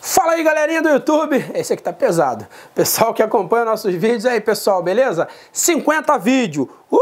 Fala aí galerinha do YouTube, esse aqui tá pesado. Pessoal que acompanha nossos vídeos aí pessoal, beleza? 50 vídeos, uh!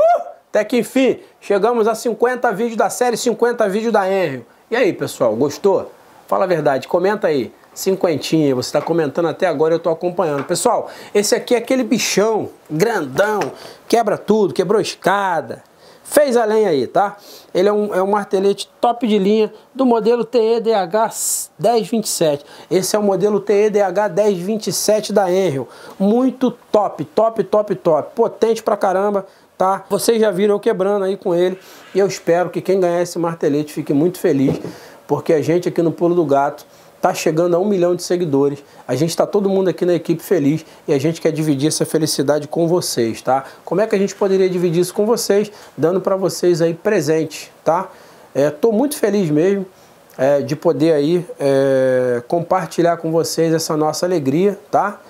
até que enfim, chegamos a 50 vídeos da série 50 vídeos da Enrio. E aí pessoal, gostou? Fala a verdade, comenta aí. Cinquentinha, você está comentando até agora, eu estou acompanhando. Pessoal, esse aqui é aquele bichão grandão, quebra tudo, quebrou escada, fez a lenha aí, tá? Ele é um, é um martelete top de linha do modelo TEDH 1027. Esse é o modelo TEDH 1027 da Enrio. Muito top, top, top, top. Potente pra caramba, tá? Vocês já viram eu quebrando aí com ele. E eu espero que quem ganhar esse martelete fique muito feliz, porque a gente aqui no Pulo do Gato Está chegando a um milhão de seguidores. A gente está todo mundo aqui na equipe feliz e a gente quer dividir essa felicidade com vocês, tá? Como é que a gente poderia dividir isso com vocês? Dando para vocês aí presente, tá? Estou é, muito feliz mesmo é, de poder aí é, compartilhar com vocês essa nossa alegria, tá?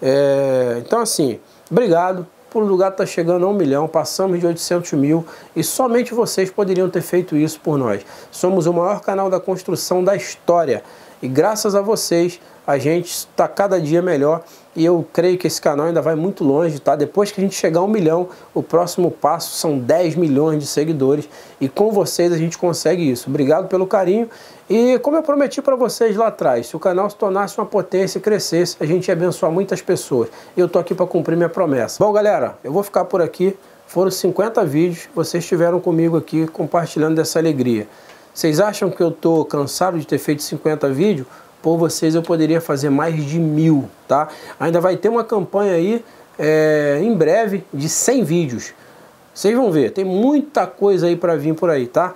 É, então assim, obrigado. O lugar está chegando a um milhão, passamos de 800 mil e somente vocês poderiam ter feito isso por nós. Somos o maior canal da construção da história. E graças a vocês, a gente está cada dia melhor e eu creio que esse canal ainda vai muito longe, tá? Depois que a gente chegar a um milhão, o próximo passo são 10 milhões de seguidores e com vocês a gente consegue isso. Obrigado pelo carinho e como eu prometi para vocês lá atrás, se o canal se tornasse uma potência e crescesse, a gente ia abençoar muitas pessoas. Eu tô aqui para cumprir minha promessa. Bom, galera, eu vou ficar por aqui. Foram 50 vídeos, vocês estiveram comigo aqui compartilhando dessa alegria. Vocês acham que eu estou cansado de ter feito 50 vídeos? Por vocês eu poderia fazer mais de mil, tá? Ainda vai ter uma campanha aí é, em breve de 100 vídeos. Vocês vão ver, tem muita coisa aí para vir por aí, tá?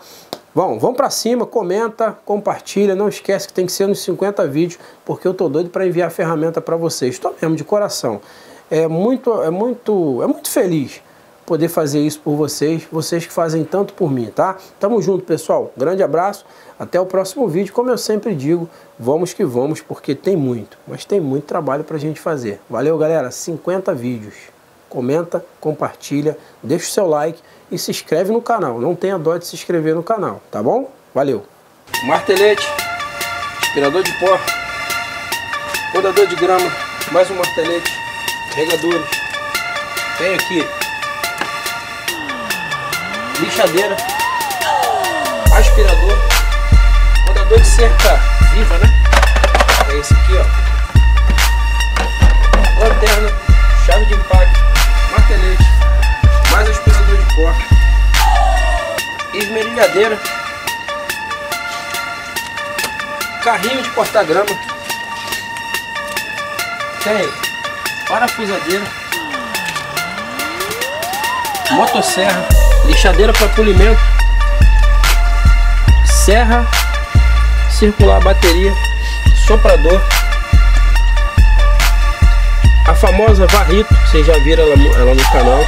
Bom, vamos para cima, comenta, compartilha, não esquece que tem que ser nos 50 vídeos, porque eu tô doido para enviar a ferramenta para vocês. Estou mesmo de coração. É muito, é muito, é muito feliz poder fazer isso por vocês, vocês que fazem tanto por mim, tá? Tamo junto, pessoal. Grande abraço. Até o próximo vídeo. Como eu sempre digo, vamos que vamos, porque tem muito, mas tem muito trabalho pra gente fazer. Valeu, galera. 50 vídeos. Comenta, compartilha, deixa o seu like e se inscreve no canal. Não tenha dó de se inscrever no canal, tá bom? Valeu. Martelete, aspirador de pó, podador de grama, mais um martelete, regadores. Tem aqui lixadeira, aspirador, rodador de cerca viva, né? É esse aqui, ó. Lanterna, chave de impacto, martelete, mais aspirador de pó, esmerilhadeira, carrinho de cortar grama, tem. Parafusadeira, motosserra, lixadeira para polimento, serra, circular bateria, soprador, a famosa varrito, vocês já viram ela, no canal,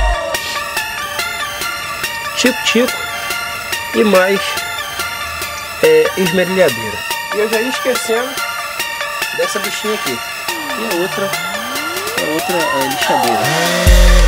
tico-tico e mais é, esmerilhadeira. E eu já ia esquecendo dessa bichinha aqui. E a outra, a outra lixadeira.